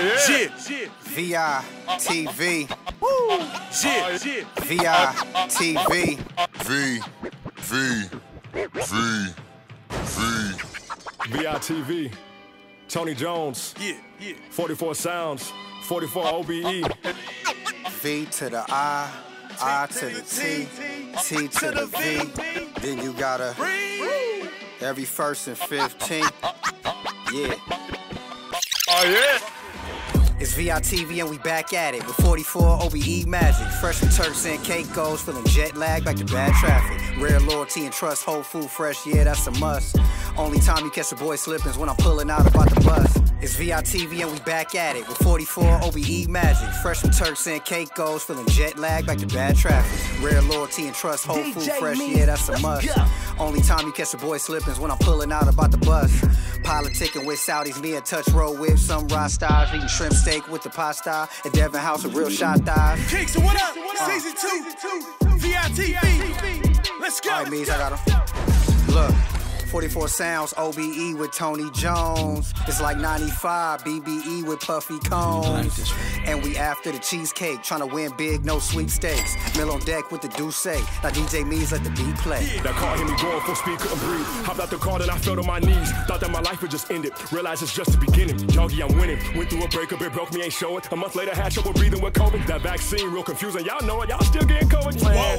yeah. VI TV. Yeah, yeah. VI TV. V, V, V, V. VITV, Tony Jones, Yeah, yeah. 44 Sounds, 44 OBE. V to the I. I to the T. T to the V. Then you gotta every first and 15th. Yeah. Oh, yeah. It's VITV and we back at it with 44 OBE magic. Fresh from Turks and Caicos, feeling jet lag back to bad traffic. Rare loyalty and trust, whole food fresh, yeah, that's a must. Only time you catch a boy slipping is when I'm pulling out about the bus. It's VITV and we back at it with 44 OBE magic. Fresh from Turks and Caicos, feeling jet lag back to bad traffic. Rare loyalty and trust, whole food fresh, yeah, that's a must. Only time you catch a boy slipping is when I'm pulling out about the bus. Politicking with Saudis, me a touch roll with some raw stars, eating shrimp steak with the pasta at Devon House with real shot thighs. Kicks, what up? Uh, Season two. VITV. Let's go. All right, Meez, I got him. Look. 44 Sounds, OBE with Tony Jones. It's like 95, BBE with Puffy Combs. And we after the cheesecake, trying to win big, no sweepstakes. Mill on deck with the Douce. Now DJ Meez let the beat play. That car hit me going full speed, couldn't breathe. Hopped out the car, then I fell to my knees. Thought that my life would just end it. Realized it's just the beginning. Doggy, I'm winning. Went through a breakup, it broke me, ain't show it. A month later, had trouble breathing with COVID. That vaccine, real confusing. Y'all know it, y'all still getting COVID. Man,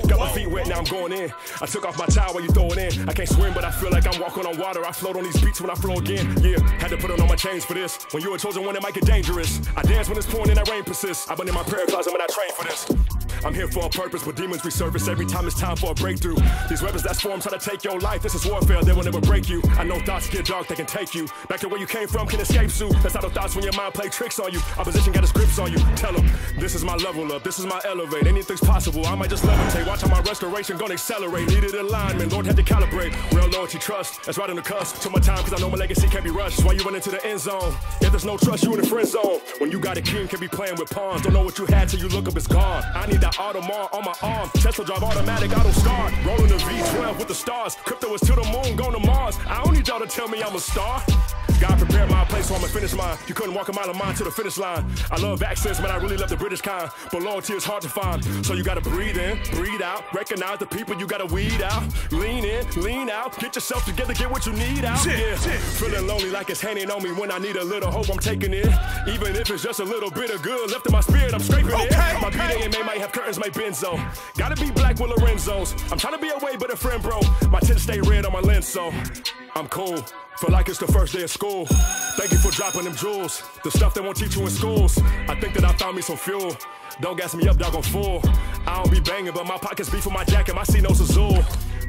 going in. I took off my towel while you throw it in. I can't swim, but I feel like I'm walking on water. I float on these beats when I flow again. Yeah, had to put on all my chains for this. When you're a chosen one, it might get dangerous. I dance when it's pouring and that rain persists. I've been in my prayer closet when I train for this. I'm here for a purpose, but demons resurface every time it's time for a breakthrough. These weapons that's formed try to take your life. This is warfare, they will never break you. I know thoughts get dark, they can take you. Back to where you came from, can escape soon. That's how the thoughts when your mind play tricks on you. Opposition got its grips on you. Tell them, this is my level up, this is my elevate. Anything's possible, I might just levitate. Watch how my restoration gonna accelerate. Needed alignment, Lord had to calibrate. Real loyalty, trust, that's right on the cusp. Took my time, cause I know my legacy can't be rushed. Why you run into the end zone. If there's no trust, you in the friend zone. When you got a king, can be playing with pawns. Don't know what you had till you look up, it's gone. I need that Audemars on my arm. Tesla drive automatic, auto start. Rolling the V12 with the stars. Crypto is to the moon, going to Mars. I don't need y'all to tell me I'm a star. God prepared my place, so I'ma finish mine. You couldn't walk a mile of mine to the finish line. I love accents, man, I really love the British kind. But loyalty is hard to find. So you gotta breathe in, breathe out. Recognize the people you gotta weed out. Lean in, lean out. Get yourself together, get what you need out. Shit, yeah. shit. Feeling lonely like it's hanging on me when I need a little hope. I'm taking it. Even if it's just a little bit of good left in my spirit, I'm scraping it. My okay. BDMA might have curtains, might benzo. Gotta be black with Lorenzo's. I'm trying to be away, but a friend, bro. My tits stay red on my lens, so I'm cool. Feel like it's the first day of school. Thank you for dropping them jewels. The stuff they won't teach you in schools. I think that I found me some fuel. Don't gas me up, dog, I'm full. I don't be banging, but my pockets beat for my jacket. My C notes Azul.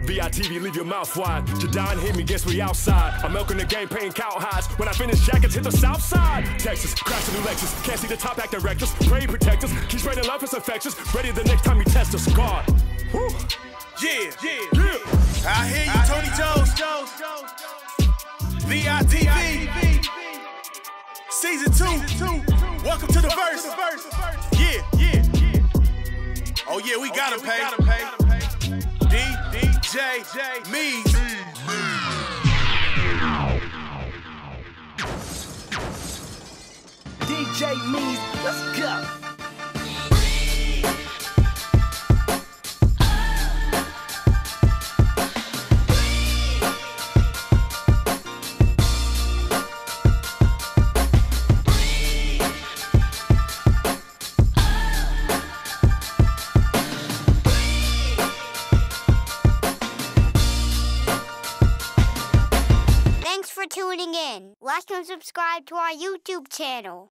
VITV, leave your mouth wide. Jadon hit me, guess we outside. I'm milking the game, paying cow highs. When I finish jackets, hit the south side. Texas, crash the new Lexus. Can't see the top acting reckless. Pray protect us. Keep spreading love, it's infectious. Ready the next time you test us. God. Woo. Yeah, yeah. Yeah. I hear you, Tony Jones. VITV. Season two. Welcome to the verse. Yeah, yeah. Oh yeah, we gotta oh, pay. D, DJ, me. DJ Meez, let's go. Tuning in. Like and subscribe to our YouTube channel.